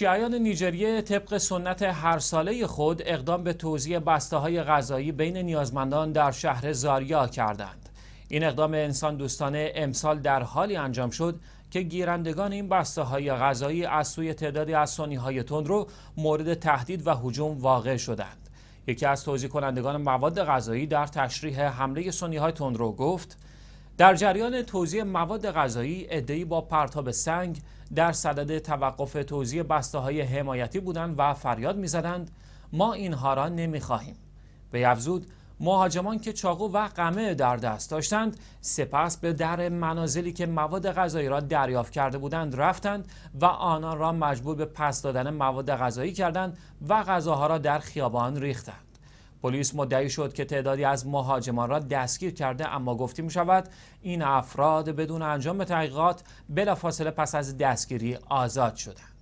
شیعیان نیجریه طبق سنت هر ساله خود اقدام به توزیع بسته های غذایی بین نیازمندان در شهر زاریا کردند. این اقدام انسان دوستانه امسال در حالی انجام شد که گیرندگان این بسته های غذایی از سوی تعدادی از سنی های تندرو مورد تهدید و هجوم واقع شدند. یکی از توزیع کنندگان مواد غذایی در تشریح حمله سنی های تندرو گفت در جریان توزیع مواد غذایی ادهی با پرتاب سنگ در صدد توقف توزیع بسته های حمایتی بودند و فریاد می‌زدند. ما اینها را نمی‌خواهیم. به افزود مهاجمان که چاقو و قمه در دست داشتند سپس به در منازلی که مواد غذایی را دریافت کرده بودند رفتند و آنان را مجبور به پس دادن مواد غذایی کردند و غذاها را در خیابان ریختند. پلیس مدعی شد که تعدادی از مهاجمان را دستگیر کرده اما گفته می شود این افراد بدون انجام تحقیقات بلافاصله پس از دستگیری آزاد شدند.